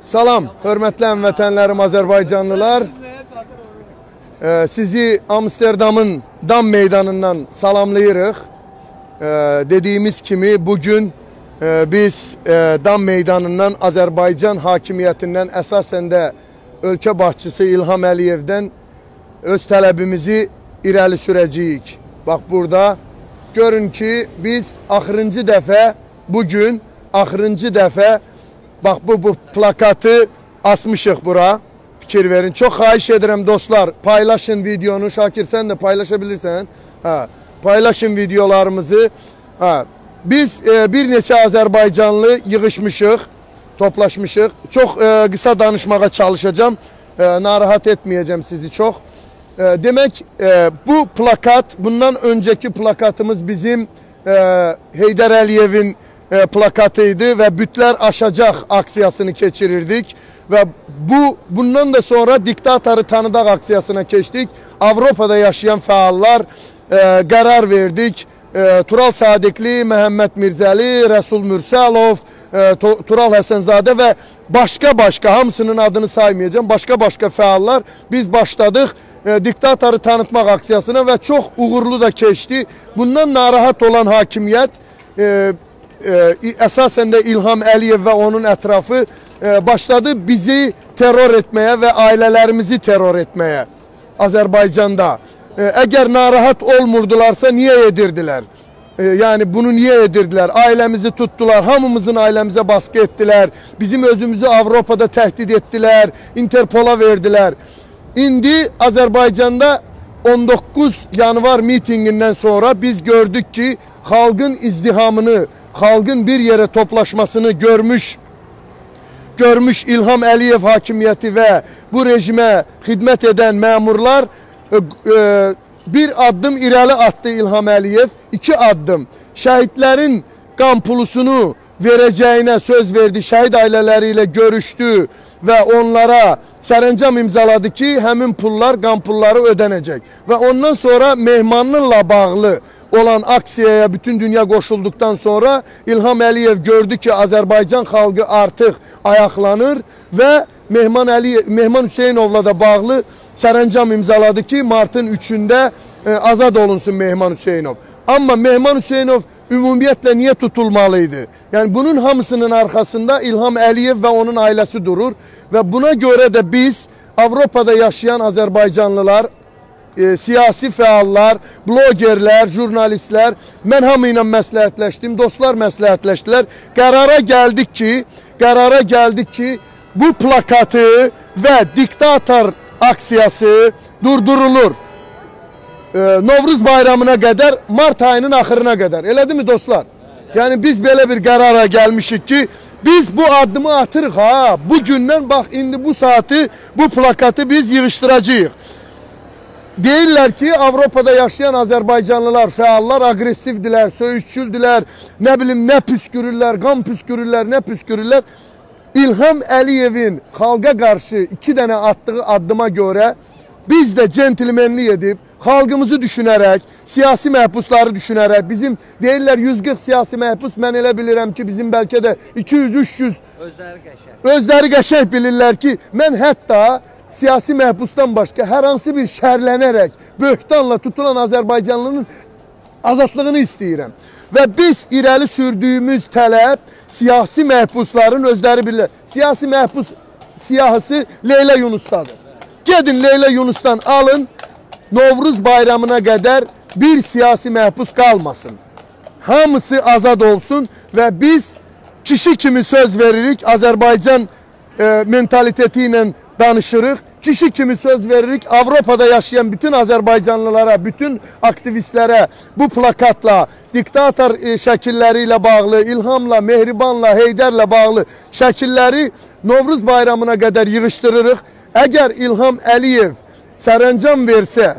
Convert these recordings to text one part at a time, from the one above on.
Salam, hörmətli həmvətənlərim Azərbaycanlılar. Sizi Amsterdamın Dam meydanından salamlayırıq. Dediyimiz kimi bugün e, biz e, Dam meydanından Azərbaycan hakimiyyətindən əsasən də ölkə başçısı İlham Əliyevdən öz tələbimizi irəli sürəcəyik. Bax burada görün ki biz axırıncı dəfə bugün axırıncı dəfə bax bu bu plakatı asmışıq bura. Fikir verin. Çox xahiş edirəm dostlar, paylaşın videonu. Şakir sən də paylaşa bilirsən. Hə, paylaşın videolarımızı. Hə, biz e, bir neçə Azərbaycanlı yığışmışıq, toplaşmışıq. Çox e, qısa danışmağa çalışacağam. E, narahat etməyəcəm sizi çox. E, demək e, bu plakat, bundan öncəki plakatımız bizim e, Heydər Əliyevin e, plakatıydı və bütlər aşacaq aksiyasını keçirirdik və bu bundan da sonra diktatoru tanıdaq aksiyasına keçdik. Avropada yaşayan fəallar e, qərar verdik. E, Tural Sadiqli, Məhəmməd Mirzəli, Rəsul Mürsəlov, Tu- Tural Həsənzadə və başqa-başqa hamısının adını saymayacağım. Başqa-başqa fəallar biz başladıq e, diktatoru tanıtmaq aksiyasına və çox uğurlu da keçdi. Bundan narahat olan hakimiyyət e, e, əsasən də İlham Əliyev və onun ətrafı e, başladı bizi terror etməyə və ailələrimizi terror etməyə Azərbaycanda. E, əgər narahat olmurdularsa niyə edirdilər? E, yəni bunu niyə edirdilər? Ailəmizi tutdular, hamımızın ailəmizə baskı etdilər. Bizim özümüzü Avropada təhdid etdilər, Interpola verdilər. İndi Azərbaycanda 19 yanvar mitingindən sonra biz gördük ki, xalqın izdihamını, xalqın bir yerə toplaşmasını görmüş görmüş İlham Əliyev hakimiyyəti və bu rejimə xidmət edən məmurlar e, e, bir addım irəli atdı İlham Əliyev, iki addım. Şəhidlərin qan pulusunu verəcəyinə söz verdi, şəhid ailələri ilə görüşdü və onlara sərəncam imzaladı ki, həmin pullar, qan pulları ödənəcək. Və ondan sonra Mehmanlıla bağlı olan aksiyaya bütün dünya qoşulduqdan sonra İlham Əliyev gördü ki, Azərbaycan xalqı artıq ayaqlanır və Mehman Əliyev, Mehman Hüseynovla da bağlı sərəncam imzaladı ki, martın 3-ündə e, azad olunsun Mehman Hüseynov. Amma Mehman Hüseynov ümumiyyətlə niyə tutulmalıydı? Yəni bunun hamısının arxasında İlham Əliyev və onun ailəsi durur və buna görə də biz Avropada yaşayan Azərbaycanlılar e, siyasi fəallar, blogerlər, jurnalistlər, mən hamı ilə məsləhətləşdim, dostlar məsləhətləşdilər. Qərara gəldik ki, qərara gəldik ki, bu plakatı və diktator aksiyası durdurulur. E, Novruz bayramına qədər, mart ayının axırına qədər. Elədimi dostlar? Yəni biz belə bir qərara gəlmişik ki, biz bu addımı atırıq ha. Bu gündən bax indi bu saatı, bu plakatı biz yığışdıracağıq. Deyirlər ki, Avropada yaşayan Azərbaycanlılar, fəallar aqressivdilər, söyüşçüldülər, nə bilim, nə püskürürlər, qan püskürürlər, nə püskürürlər. İlham Əliyevin xalqa qarşı iki dənə atdığı addıma görə biz də centilmenlik edib, xalqımızı düşünərək, siyasi məhbusları düşünərək, bizim deyirlər 140 siyasi məhbus, mən elə bilirəm ki, bizim bəlkə də 200-300 Özləri qəşəng. özləri qəşəng bilirlər ki, mən hətta siyasi məhbusdan başqa hər hansı bir şərlənərək böhtanla tutulan Azərbaycanlının azadlığını istəyirəm. Və biz irəli sürdüyümüz tələb siyasi məhbusların özləri bilirlər. Siyasi məhbus siyahısı Leyla Yunusdadır. Gedin Leyla Yunusdan alın, Novruz bayramına qədər bir siyasi məhbus qalmasın. Hamısı azad olsun və biz kişi kimi söz veririk Azərbaycan e, mentaliteti ilə danışırıq. Kişi kimi söz veririk Avropada yaşayan bütün Azərbaycanlılara, bütün aktivistlərə bu plakatla, diktator e, şəkilləri ilə bağlı, İlhamla, Mehribanla, Heydərlə bağlı şəkilləri Novruz bayramına qədər yığışdırırıq. Əgər İlham Əliyev sərəncam versə,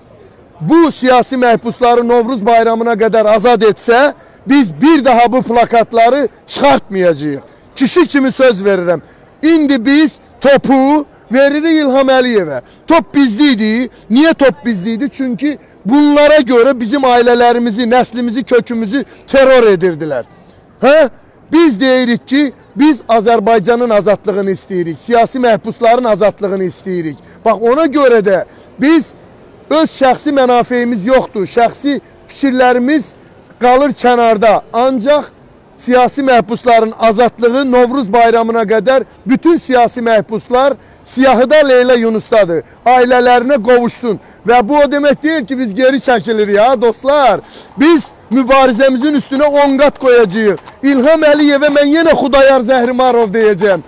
bu siyasi məhbusları Novruz bayramına qədər azad etsə, biz bir daha bu plakatları çıxartmayacağıq. Kişi kimi söz verirəm. İndi biz topu veririk İlham Əliyevə. Top bizdiydi. Niyə top bizdiydi? Çünki bunlara görə bizim ailələrimizi, nəslimizi, kökümüzü terror edirdilər. Hə? Biz deyirik ki, Biz Azərbaycanın azadlığını istəyirik, siyasi məhbusların azadlığını istəyirik. Bax ona görə də biz öz şəxsi mənafeyimiz yoxdur, şəxsi fikirlərimiz qalır kənarda. Ancaq siyasi məhbusların azadlığı Novruz bayramına qədər bütün siyasi məhbuslar siyahıda Leyla Yunusdadır. Ailələrinə qovuşsun. Və bu o demək deyil ki, biz geri çəkilir ya dostlar. Biz mübarizəmizin üstünə 10 qat qoyacağıq. İlham Əliyevə mən yenə Xudayar Zəhrimarov deyəcəm.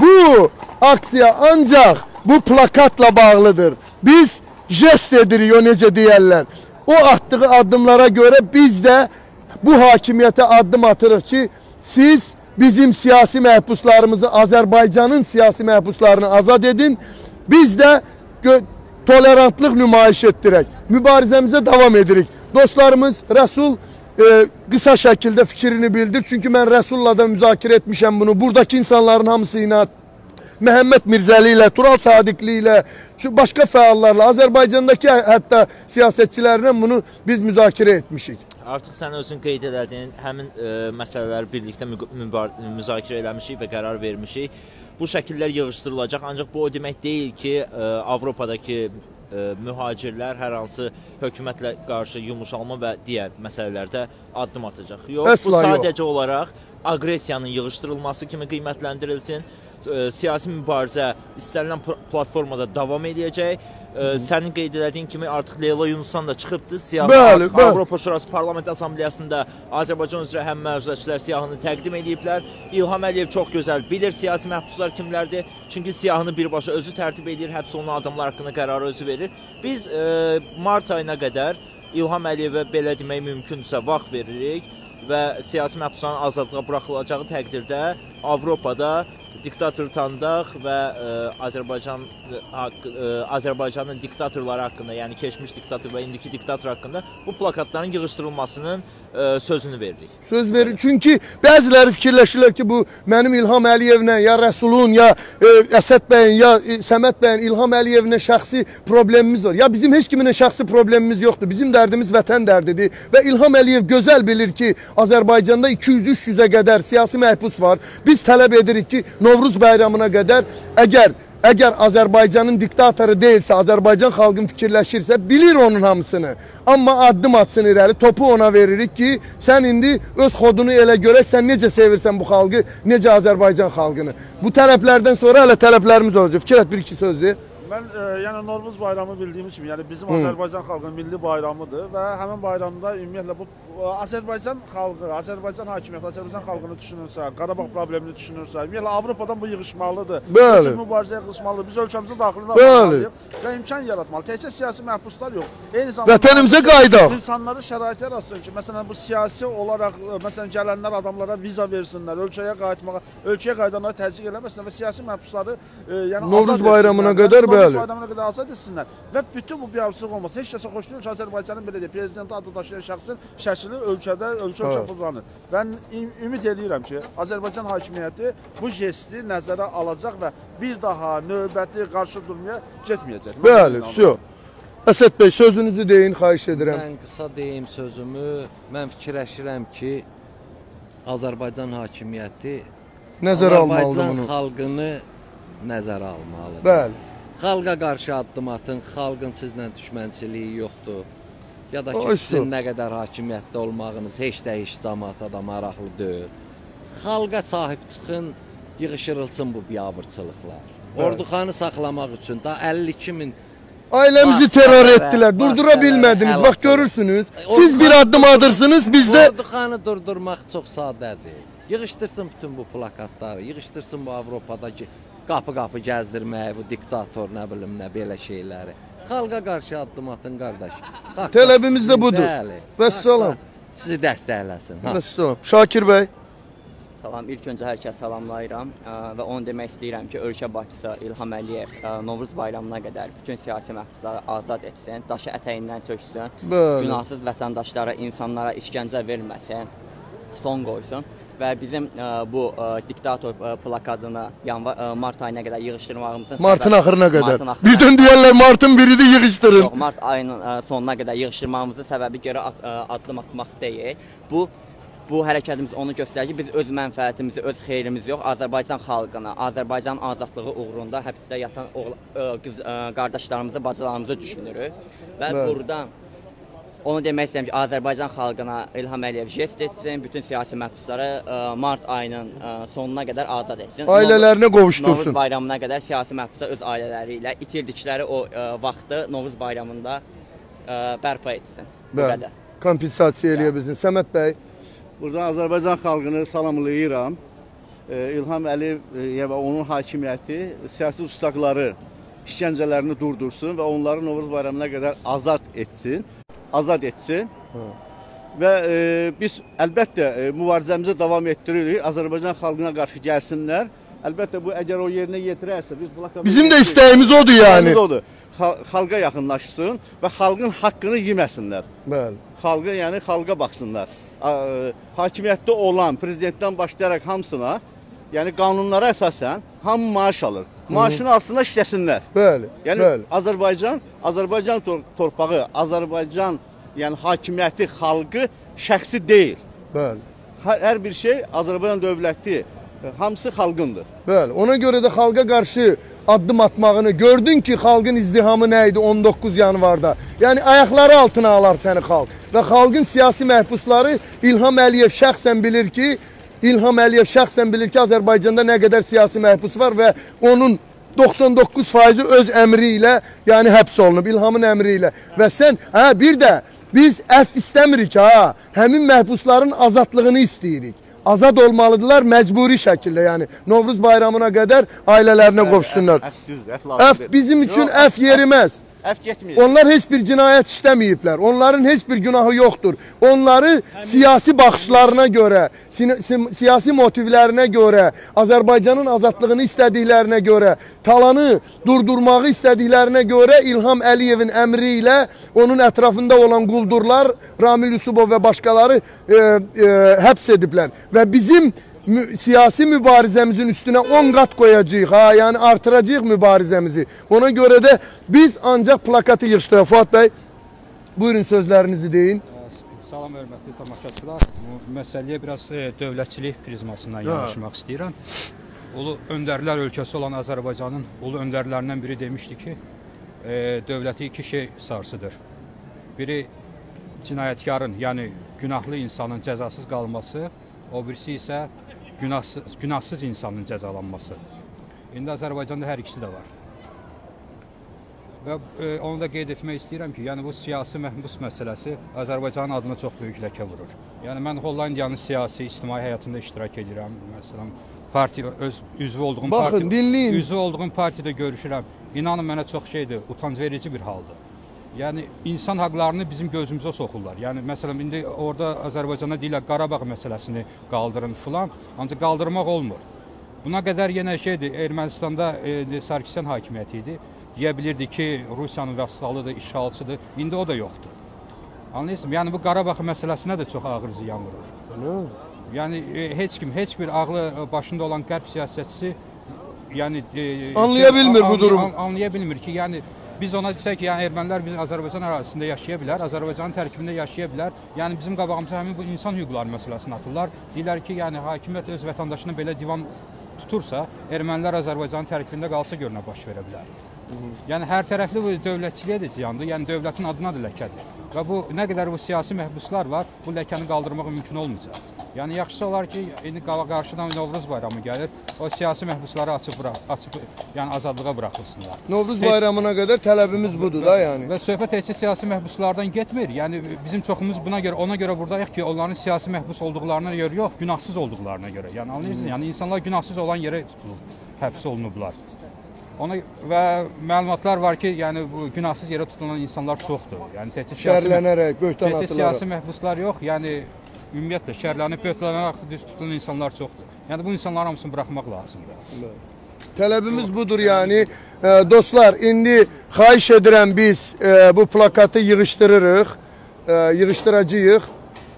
Bu aksiya ancaq bu plakatla bağlıdır. Biz jest edirik o necə deyərlər. O atdığı addımlara görə biz də bu hakimiyyətə addım atırıq ki, siz bizim siyasi məhbuslarımızı, Azərbaycanın siyasi məhbuslarını azad edin. Biz də tolerantlıq nümayiş etdirək. Mübarizəmizə davam edirik. Dostlarımız Rəsul e, qısa şəkildə fikrini bildir. Çünki mən Rəsulla da müzakirə etmişəm bunu. Buradakı insanların hamısı ilə Məhəmməd Mirzəli ilə, Tural Sadiqli ilə, başqa fəallarla, Azərbaycandakı hətta siyasətçilərlə bunu biz müzakirə etmişik. Artıq sən özün qeyd elədiyin həmin ə, e, məsələləri birlikdə müzakirə eləmişik və qərar vermişik. Bu şəkillər yığışdırılacaq, ancaq bu o demək deyil ki, ə, e, Avropadakı ə, e, mühacirlər hər hansı hökumətlə qarşı yumuşalma və digər məsələlərdə addım atacaq. Yox, Əsla bu sadəcə yox. olaraq aqressiyanın yığışdırılması kimi qiymətləndirilsin siyasi mübarizə istənilən platformada davam edəcək. Ə, sənin qeyd elədiyin kimi artıq Leyla Yunusdan da çıxıbdı. Siyahı bəli, bəli. Avropa Şurası Parlament Assambleyasında Azərbaycan üzrə həm məruzəçilər siyahını təqdim ediblər. İlham Əliyev çox gözəl bilir siyasi məhbuslar kimlərdir. Çünki siyahını birbaşa özü tərtib edir, həbs olunan adamlar haqqında qərarı özü verir. Biz ə, mart ayına qədər İlham Əliyevə belə demək mümkündürsə vaxt veririk və siyasi məhbusların azadlığa buraxılacağı təqdirdə Avropada diktator tanıdıq və ə, e, Azərbaycan e, haqq e, Azərbaycanın diktatorları haqqında, yəni keçmiş diktator və indiki diktator haqqında bu plakatların yığışdırılmasının ə, sözünü veririk. Söz verir. Çünki bəziləri fikirləşirlər ki, bu mənim İlham Əliyevlə ya Rəsulun, ya ə, Əsəd bəyin, ya ə, Səməd bəyin İlham Əliyevlə şəxsi problemimiz var. Ya bizim heç kiminlə şəxsi problemimiz yoxdur. Bizim dərdimiz vətən dərdidir və İlham Əliyev gözəl bilir ki, Azərbaycanda 200-300-ə qədər siyasi məhbus var. Biz tələb edirik ki, Novruz bayramına qədər əgər əgər Azərbaycanın diktatoru deyilsə, Azərbaycan xalqın fikirləşirsə, bilir onun hamısını. Amma addım atsın irəli, topu ona veririk ki, sən indi öz xodunu elə görək, sən necə sevirsən bu xalqı, necə Azərbaycan xalqını. Bu tələblərdən sonra hələ tələblərimiz olacaq. Fikir et bir-iki söz deyir. Mən e, yəni Norvuz bayramı bildiyimiz kimi, yəni bizim Hı. Azərbaycan xalqının milli bayramıdır və həmin bayramda ümumiyyətlə bu Azərbaycan xalqı, Azərbaycan hakimiyyəti, Azərbaycan xalqını düşünürsə, Qarabağ problemini düşünürsə, ümumiyyətlə Avropadan bu yığılmalıdır. Bəli. Bu mübarizəyə yığılmalıdır. Biz ölkəmizin daxilində olmalıyıq və imkan yaratmalı. Təkcə siyasi məhbuslar yox. Eyni zamanda vətənimizə qayıdaq. İnsanları şərait yaratsın ki, məsələn bu siyasi olaraq məsələn gələnlər adamlara viza versinlər, ölkəyə qayıtmağa, ölkəyə qayıdanlara təzyiq eləməsinlər və siyasi məhbusları e, yəni Novruz bayramına qədər Bəli. Bayramına qədər azad etsinlər və bütün bu biabırçılıq olmasa heç kəsə xoş deyil ki, Azərbaycanın belə deyək, prezidenti adı daşıyan şəxsin şəkli ölkədə ölkə ölkə fırlanır. Mən ümid eləyirəm ki, Azərbaycan hakimiyyəti bu jesti nəzərə alacaq və bir daha növbəti qarşı durmaya getməyəcək. Bəli, vsyo. Əsəd bəy, sözünüzü deyin, xahiş edirəm. Mən qısa deyim sözümü. Mən fikirləşirəm ki, Azərbaycan hakimiyyəti nəzərə almalıdır bunu. Azərbaycan xalqını nəzərə almalıdır. Bəli. Xalqa qarşı addım atın, xalqın sizlə düşmənçiliyi yoxdur. Ya da ki, o, sizin nə qədər hakimiyyətdə olmağınız heç də heç zamata da maraqlı deyil. Xalqa sahib çıxın, yığışırılsın bu biabırçılıqlar. Orduxanı saxlamaq üçün da 52 min Ailəmizi terror etdilər, durdura bilmədiniz. Bax görürsünüz. Siz bir addım adırsınız, bizdə Orduxanı durdurmaq çox sadədir. Yığışdırsın bütün bu plakatları, yığışdırsın bu Avropadakı qapı-qapı gəzdirmək, bu diktator, nə bilim, nə belə şeyləri. Xalqa qarşı addım atın qardaş. Tələbimiz də budur. Bəli. Vəssalam. Sizi dəstəkləsin. Vəssalam. Şakir bəy. Salam, ilk öncə hər kəs salamlayıram və onu demək istəyirəm ki, ölkə başçısı İlham Əliyev Novruz bayramına qədər bütün siyasi məhbusları azad etsin, daşı ətəyindən töksün, Bəli. günahsız vətəndaşlara, insanlara işgəncə verməsin, son qoysun və bizim ə, e, bu ə, e, diktator ə, e, plakatını yanvar ə, mart ayına qədər yığışdırmağımızın martın axırına qədər. Martın axırına Birdən deyirlər martın 1-idi yığışdırın. Yox, mart ayının ə, sonuna qədər yığışdırmağımızın səbəbi görə ə, addım atmaq deyil. Bu bu hərəkətimiz onu göstərir ki, biz öz mənfəətimizi, öz xeyrimizi yox, Azərbaycan xalqına, Azərbaycan azadlığı uğrunda həbsdə yatan oğla, ə, qız ə, qardaşlarımızı, bacılarımızı düşünürük və Bəli. buradan onu demək istəyirəm ki, Azərbaycan xalqına İlham Əliyev jest etsin, bütün siyasi məhbusları ə, mart ayının ə, sonuna qədər azad etsin. Ailələrinə qovuşdursun. Novruz bayramına qədər siyasi məhbuslar öz ailələri ilə itirdikləri o ə, vaxtı Novruz bayramında bərpa etsin. Bu Bəli. qədər. Kompensasiya eləyə bilsin. Səməd bəy, Buradan Azərbaycan xalqını salamlayıram. İlham Əliyev və onun hakimiyyəti siyasi ustaqları işgəncələrini durdursun və onları Novruz bayramına qədər azad etsin. Azad etsin. Və e, biz əlbəttə e, mübarizəmizi davam etdiririk. Azərbaycan xalqına qarşı gəlsinlər. Əlbəttə bu əgər o yerinə yetirərsə biz blokada bizim də istəyimiz odur yəni. İstəyimiz odur. Xal- Xalqa yaxınlaşsın və xalqın haqqını yeməsinlər. Bəli. xalqa, yəni xalqa baxsınlar. A- Hakimiyyətdə olan prezidentdən başlayaraq hamısına, yəni qanunlara əsasən hamı maaş alır. Maaşını alsınlar, işləsinlər. Bəli. Yəni Bəli. Azərbaycan, Azərbaycan tor torpağı, Azərbaycan yəni hakimiyyəti, xalqı şəxsi deyil. Bəli. Hər hər bir şey Azərbaycan dövləti, hamısı xalqındır. Bəli. Ona görə də xalqa qarşı addım atmağını gördün ki, xalqın izdihamı nə idi 19 yanvarda. Yəni ayaqları altına alar səni xalq və xalqın siyasi məhbusları İlham Əliyev şəxsən bilir ki, İlham Əliyev şəxsən bilir ki, Azərbaycanda nə qədər siyasi məhbus var və onun 99 faizi öz əmri ilə, yəni həbs olunub İlhamın əmri ilə. Və sən, hə bir də biz əfv istəmirik ha, həmin məhbusların azadlığını istəyirik. Azad olmalıdırlar məcburi şəkildə, yəni Novruz bayramına qədər ailələrinə qovuşsunlar. Əf düzdür, əf Əf lazımdır. bizim üçün əf yeriməz. Əf getmir. Onlar heç bir cinayət işləməyiblər. Onların heç bir günahı yoxdur. Onları siyasi baxışlarına görə, si- si- siyasi motivlərinə görə, Azərbaycanın azadlığını istədiklərinə görə, talanı durdurmağı istədiklərinə görə İlham Əliyevin əmri ilə onun ətrafında olan quldurlar Ramil Yusubov və başqaları e, e, həbs ediblər və bizim mü siyasi mübarizəmizin üstünə 10 qat qoyacağıq ha, yəni artıracağıq mübarizəmizi. Ona görə də biz ancaq plakatı yığışdıraq. Fuad bəy, buyurun sözlərinizi deyin. Salam hörmətli tamaşaçılar. Bu məsələyə biraz e, dövlətçilik prizmasından yanaşmaq istəyirəm. Ulu öndərlər ölkəsi olan Azərbaycanın ulu öndərlərindən biri demişdi ki, e, dövləti iki şey sarsıdır. Biri cinayətkarın, yəni günahlı insanın cəzasız qalması, o birisi isə günahsız, günahsız insanın cəzalanması. İndi Azərbaycanda hər ikisi də var. Və e, onu da qeyd etmək istəyirəm ki, yəni bu siyasi məhbus məsələsi Azərbaycanın adına çox böyük ləkə vurur. Yəni mən Hollandiyanın siyasi, ictimai həyatında iştirak edirəm. Məsələn, partiya öz üzvü olduğum Baxın, partiya dinləyin. üzvü olduğum partiyada görüşürəm. İnanın mənə çox şeydir, utanc verici bir haldır. Yəni insan haqlarını bizim gözümüzə soxurlar. Yəni məsələn indi orada Azərbaycana deyirlər Qarabağ məsələsini qaldırın filan, ancaq qaldırmaq olmur. Buna qədər yenə şeydir, Ermənistanda e, Sarkisyan hakimiyyəti idi. Deyə bilirdi ki, Rusiyanın vəsalıdır, işğalçıdır. İndi o da yoxdur. Anlayırsınız? Yəni bu Qarabağ məsələsinə də çox ağır ziyan vurur. Yəni e, heç kim, heç bir ağlı e, başında olan qərb siyasətçisi yəni e, Anlaya bilmir bu anlaya- durumu. an- Anlaya bilmir ki, yəni biz ona desək ki, yəni ermənilər biz Azərbaycan ərazisində yaşaya bilər, Azərbaycanın tərkibində yaşaya bilər. Yəni bizim qabağımıza həmin bu insan hüquqları məsələsini atırlar. Deyirlər ki, yəni hakimiyyət öz vətəndaşına belə divan tutursa, ermənilər Azərbaycanın tərkibində qalsa görünə baş verə bilər. Yəni hər tərəfli bu dövlətçiliyə də ziyandır. Yəni dövlətin adına da ləkədir. Və bu nə qədər bu siyasi məhbuslar var, bu ləkəni qaldırmaq mümkün olmayacaq. Yəni yaxşısı olar ki, indi qarşıdan Novruz bayramı gəlir. O siyasi məhbusları açıb bura, açıb yəni azadlığa buraxılsınlar. Novruz bayramına qədər tələbimiz budur da yəni. Və söhbət təkcə siyasi məhbuslardan getmir. Yəni bizim çoxumuz buna görə ona görə burdayıq ki, onların siyasi məhbus olduqlarına görə yox, günahsız olduqlarına görə. Yəni anlayırsınız? Yəni insanlar günahsız olan yerə tutulub, həbs olunublar. Ona və məlumatlar var ki, yəni bu günahsız yerə tutulan insanlar çoxdur. Yəni təkcə siyasi Şərlənərək, böhtan təkcə atılaraq. siyasi məhbuslar yox, yəni ümumiyyətlə şərlənib böhtanlaraq tutulan insanlar çoxdur. Yəni bu insanların hamısını buraxmaq lazımdır. Tələbimiz budur yəni. E, dostlar, indi xahiş edirəm biz e, bu plakatı yığışdırırıq. E, yığışdıracağıq.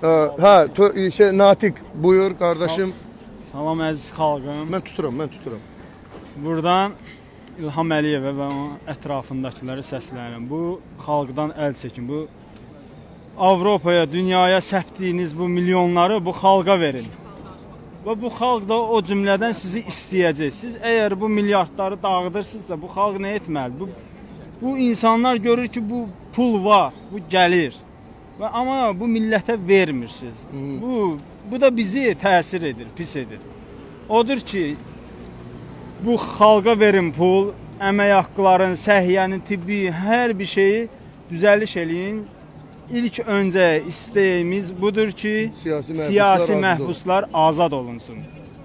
E, hə, şey Natiq buyur qardaşım. Salam əziz xalqım. Mən tuturam, mən tuturam. Buradan İlham Əliyevə və onun ətrafındakiləri səslənirəm. Bu xalqdan əl çəkin. Bu Avropaya, dünyaya səpdiyiniz bu milyonları bu xalqa verin. Və bu xalq da o cümlədən sizi istəyəcək. Siz əgər bu milyardları dağıdırsınızsa, bu xalq nə etməli? Bu bu insanlar görür ki, bu pul var, bu gəlir. Və amma bu millətə vermirsiniz. Bu bu da bizi təsir edir, pis edir. Odur ki, bu xalqa verin pul, əmək haqqların, səhiyyənin, tibbi hər bir şeyi düzəliş eləyin. İlk öncə istəyimiz budur ki, Siyasi məhbuslar siyasi azad məhbuslar azad olunsun.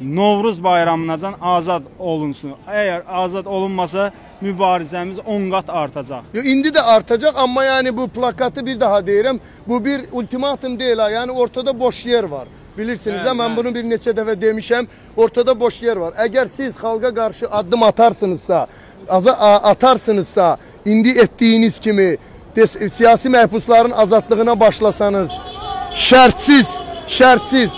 Novruz bayramınacan azad olunsun. Əgər azad olunmasa mübarizəmiz 10 qat artacaq. Yo, indi də artacaq amma yəni bu plakatı bir daha deyirəm. Bu bir ultimatum deyil ha. Yəni ortada boş yer var. Bilirsiniz də mən bunu bir neçə dəfə demişəm. Ortada boş yer var. Əgər siz xalqa qarşı addım atarsınızsa, atarsınızsa, indi etdiyiniz kimi siyasi məhbusların azadlığına başlasanız, şərtsiz, şərtsiz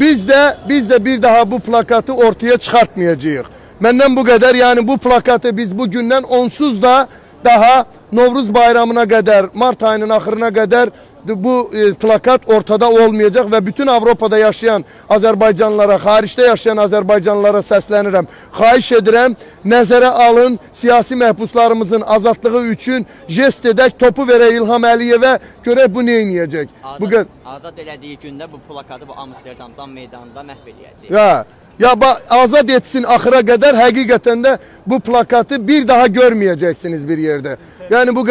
biz də biz də bir daha bu plakatı ortaya çıxartmayacağıq. Məndən bu qədər. Yəni bu plakatı biz bu gündən onsuz da daha Novruz bayramına qədər, mart ayının axırına qədər bu e, plakat ortada olmayacaq və bütün Avropada yaşayan Azərbaycanlılara, xaricdə yaşayan Azərbaycanlılara səslənirəm. Xahiş edirəm, nəzərə alın, siyasi məhbuslarımızın azadlığı üçün jest edək, topu verək İlham Əliyevə, görək bu nə edəcək. Bu qədər. Azad, azad elədiyi gündə bu plakatı bu Amsterdamdan meydanında məhv eləyəcək. Ya ya ba- azad etsin axıra qədər həqiqətən də bu plakatı bir daha görməyəcəksiniz bir yerdə. Yəni bu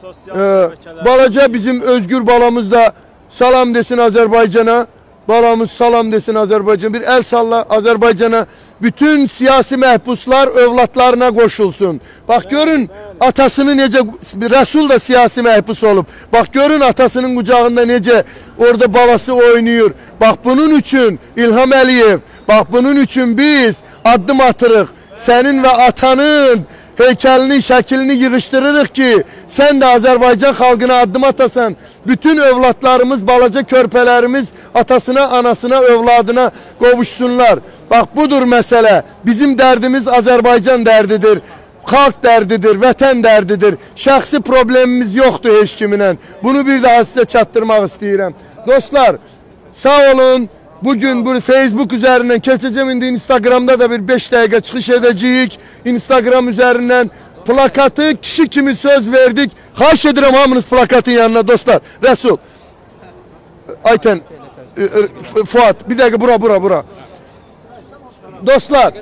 Sosial e, balaca bizim özgür balamız da salam desin Azərbaycana. Balamız salam desin Azərbaycan. Bir əl salla Azərbaycana. Bütün siyasi məhbuslar övladlarına qoşulsun. Bax görün atasını necə Rəsul da siyasi məhbus olub. Bax görün atasının qucağında necə orada balası oynayır. Bax bunun üçün İlham Əliyev, bax bunun üçün biz addım atırıq. Sənin və atanın heykəlini, şəklini yığışdırırıq ki, sən də Azərbaycan xalqına addım atasan, bütün övladlarımız, balaca körpələrimiz atasına, anasına, övladına qovuşsunlar. Bax budur məsələ. Bizim dərdimiz Azərbaycan dərdidir. Xalq dərdidir, vətən dərdidir. Şəxsi problemimiz yoxdur heç kiminlə. Bunu bir daha sizə çatdırmaq istəyirəm. Dostlar, sağ olun. Bugün bu Facebook üzerinden keçəcəm indi Instagramda da bir 5 dəqiqə çıxış edəcəyik. Instagram üzerinden plakatı kişi kimi söz verdik. Xahiş edirəm hamınız plakatın yanına dostlar. Resul. Ayten. e, e, Fuat bir dakika bura bura bura. Dostlar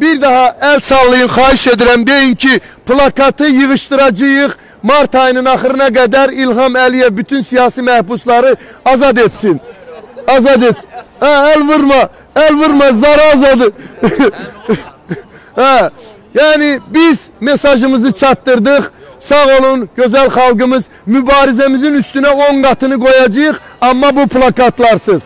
bir daha el sallayın xahiş edirəm deyin ki plakatı yığışdıracağıq. Mart ayının axırına qədər İlham Əliyev bütün siyasi məhbusları azad etsin. Azad et. Ha, el vurma. El vurma. Zara azadı. yani biz mesajımızı çatdırdıq. Sağ olun güzel xalqımız. Mübarizəmizin üstünə 10 qatını qoyacağıq. Amma bu plakatlarsız.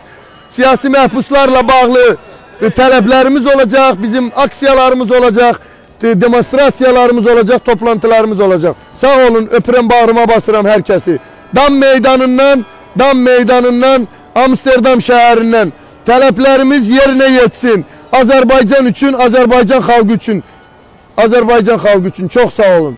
Siyasi məhbuslarla bağlı e, tələblərimiz olacaq. Bizim aksiyalarımız olacaq. Demonstrasiyalarımız olacaq. Toplantılarımız olacaq. Sağ olun. Öpürəm bağrıma basıram hər kəsi. Dam meydanından, Dam meydanından Amsterdam şəhərindən tələblərimiz yerinə yetsin. Azərbaycan üçün, Azərbaycan xalqı üçün. Azərbaycan xalqı üçün çox sağ olun.